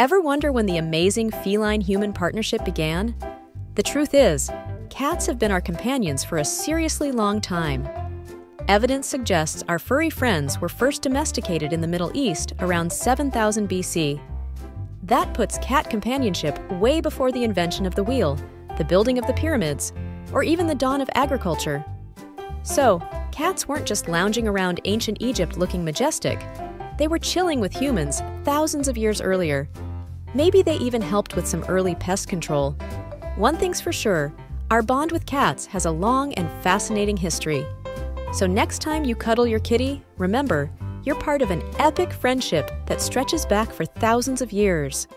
Ever wonder when the amazing feline human partnership began? The truth is, cats have been our companions for a seriously long time. Evidence suggests our furry friends were first domesticated in the Middle East around 7000 BC. That puts cat companionship way before the invention of the wheel, the building of the pyramids, or even the dawn of agriculture. So, cats weren't just lounging around ancient Egypt looking majestic, they were chilling with humans thousands of years earlier. Maybe they even helped with some early pest control. One thing's for sure our bond with cats has a long and fascinating history. So, next time you cuddle your kitty, remember, you're part of an epic friendship that stretches back for thousands of years.